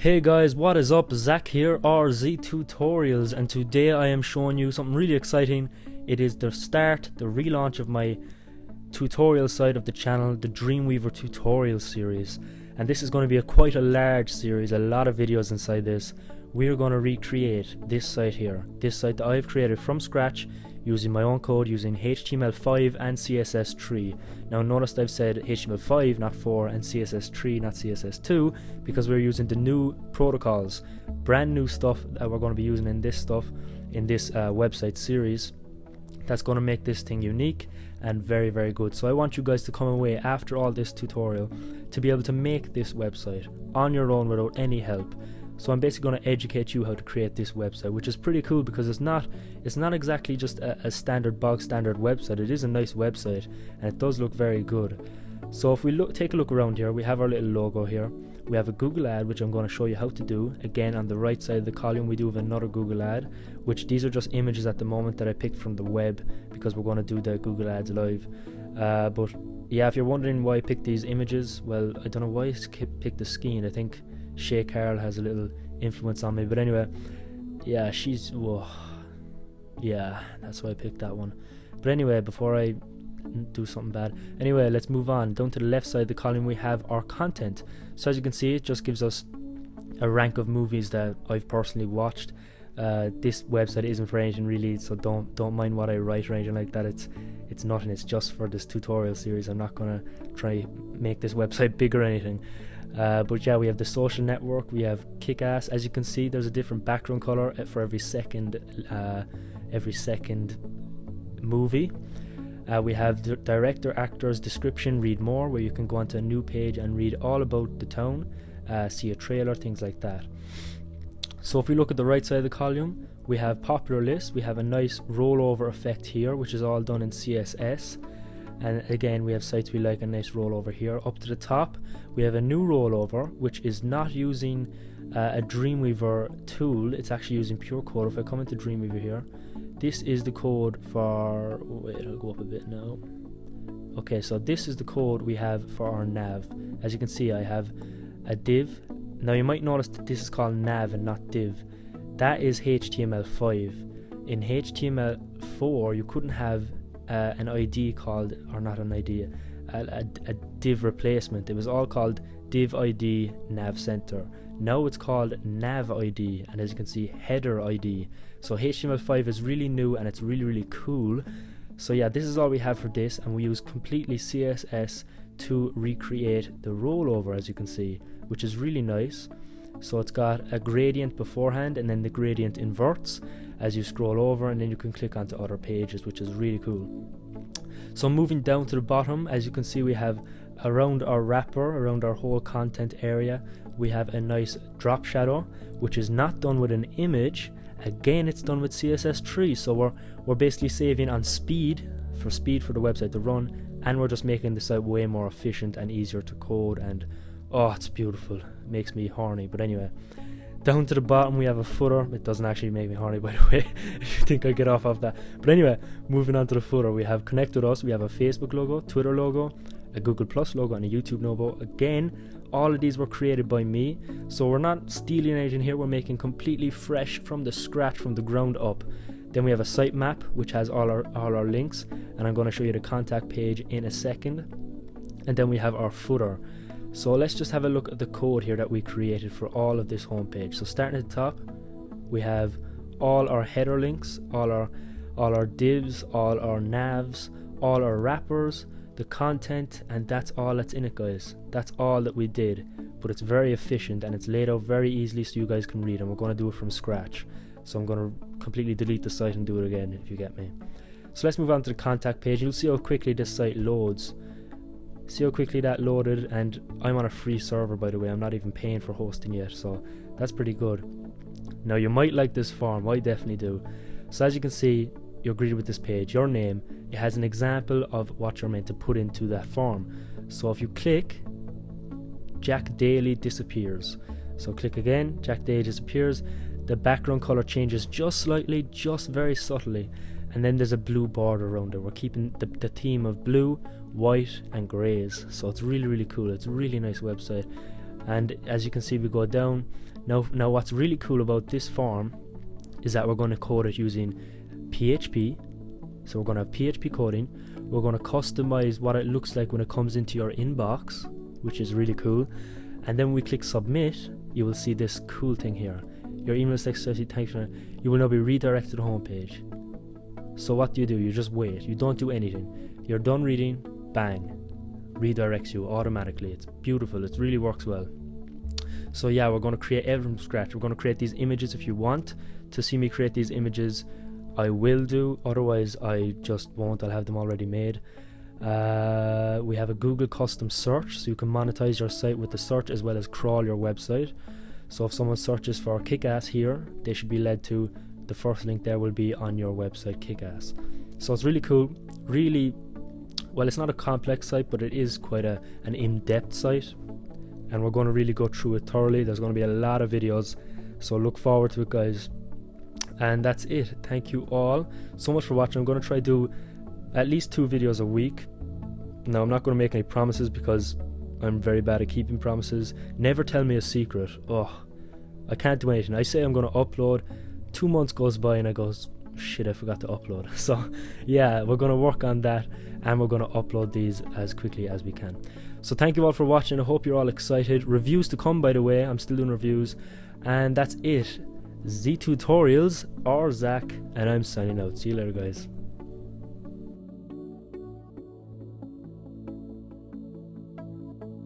Hey guys, what is up? Zach here, RZ Tutorials, and today I am showing you something really exciting. It is the start, the relaunch of my tutorial side of the channel, the Dreamweaver tutorial series. And this is going to be a quite a large series, a lot of videos inside this. We're going to recreate this site here, this site that I've created from scratch using my own code using HTML5 and CSS3. Now notice I've said HTML5 not 4 and CSS3 not CSS2 because we're using the new protocols, brand new stuff that we're going to be using in this stuff in this uh, website series that's going to make this thing unique and very very good. So I want you guys to come away after all this tutorial to be able to make this website on your own without any help so I'm basically going to educate you how to create this website, which is pretty cool because it's not it's not exactly just a, a standard bog standard website. It is a nice website and it does look very good. So if we look take a look around here, we have our little logo here. We have a Google ad which I'm going to show you how to do. Again on the right side of the column we do have another Google ad, which these are just images at the moment that I picked from the web because we're going to do the Google ads live. Uh, but yeah, if you're wondering why I picked these images, well I don't know why I picked the skin. I think Shay Carl has a little influence on me. But anyway, yeah, she's whoa, yeah, that's why I picked that one. But anyway, before I do something bad, anyway, let's move on. Down to the left side of the column, we have our content. So as you can see, it just gives us a rank of movies that I've personally watched. Uh, this website isn't for anything really, so don't don't mind what I write or anything like that. It's it's nothing. It's just for this tutorial series. I'm not gonna try make this website big or anything. Uh, but yeah, we have the social network, we have Kick-Ass. As you can see, there's a different background color for every second, uh, every second movie. Uh, we have the director, actors, description, read more, where you can go onto a new page and read all about the town, uh, see a trailer, things like that. So if we look at the right side of the column, we have popular lists. We have a nice rollover effect here, which is all done in CSS and again we have sites we like a nice rollover here. Up to the top we have a new rollover which is not using uh, a Dreamweaver tool. It's actually using pure code. If I come into Dreamweaver here this is the code for wait I'll go up a bit now. Okay so this is the code we have for our nav. As you can see I have a div. Now you might notice that this is called nav and not div. That is HTML5 in HTML4 you couldn't have uh, an ID called, or not an ID, a, a, a, div replacement. It was all called div ID nav center. Now it's called nav ID, and as you can see, header ID. So HTML5 is really new and it's really, really cool. So yeah, this is all we have for this, and we use completely CSS to recreate the rollover, as you can see, which is really nice. So it's got a gradient beforehand and then the gradient inverts as you scroll over and then you can click onto other pages which is really cool. So moving down to the bottom as you can see we have around our wrapper, around our whole content area we have a nice drop shadow which is not done with an image again it's done with CSS3 so we're, we're basically saving on speed for speed for the website to run and we're just making the site way more efficient and easier to code and Oh, it's beautiful. It makes me horny. But anyway, down to the bottom we have a footer. It doesn't actually make me horny, by the way. if you think I get off of that. But anyway, moving on to the footer, we have connect with us. We have a Facebook logo, Twitter logo, a Google Plus logo, and a YouTube logo. Again, all of these were created by me, so we're not stealing anything here. We're making completely fresh from the scratch, from the ground up. Then we have a sitemap which has all our all our links, and I'm going to show you the contact page in a second. And then we have our footer. So let's just have a look at the code here that we created for all of this homepage. So starting at the top, we have all our header links, all our all our divs, all our navs, all our wrappers, the content, and that's all that's in it guys. That's all that we did. But it's very efficient and it's laid out very easily so you guys can read and we're going to do it from scratch. So I'm going to completely delete the site and do it again if you get me. So let's move on to the contact page. You'll see how quickly this site loads. See how quickly that loaded and I'm on a free server by the way, I'm not even paying for hosting yet, so that's pretty good. Now you might like this form, I definitely do. So as you can see, you're greeted with this page, your name, it has an example of what you're meant to put into that form. So if you click, Jack Daly disappears. So click again, Jack Daly disappears. The background color changes just slightly, just very subtly and then there's a blue border around it. We're keeping the, the theme of blue, white, and greys, so it's really really cool. It's a really nice website. and as you can see we go down. Now now what's really cool about this form is that we're going to code it using PHP so we're going to have PHP coding. We're going to customize what it looks like when it comes into your inbox which is really cool. And then we click submit. You will see this cool thing here. Your email is successfully thanks for you will now be redirected to the home page so what do you do? You just wait. You don't do anything. You're done reading. Bang. Redirects you automatically. It's beautiful. It really works well. So yeah we're going to create everything from scratch. We're going to create these images if you want. To see me create these images I will do. Otherwise I just won't. I'll have them already made. Uh, we have a Google custom search so you can monetize your site with the search as well as crawl your website. So if someone searches for kickass here they should be led to the first link there will be on your website kickass. So it's really cool really well it's not a complex site but it is quite a an in-depth site and we're going to really go through it thoroughly. There's going to be a lot of videos so look forward to it guys. And that's it. Thank you all so much for watching. I'm going to try to do at least two videos a week. Now i'm not going to make any promises because i'm very bad at keeping promises. Never tell me a secret. Oh i can't do anything. I say i'm going to upload two months goes by and i goes shit i forgot to upload. So yeah we're going to work on that and we're going to upload these as quickly as we can. So thank you all for watching. I hope you're all excited. Reviews to come by the way. I'm still doing reviews. And that's it. ZeTutorials or zach and i'm signing out. See you later guys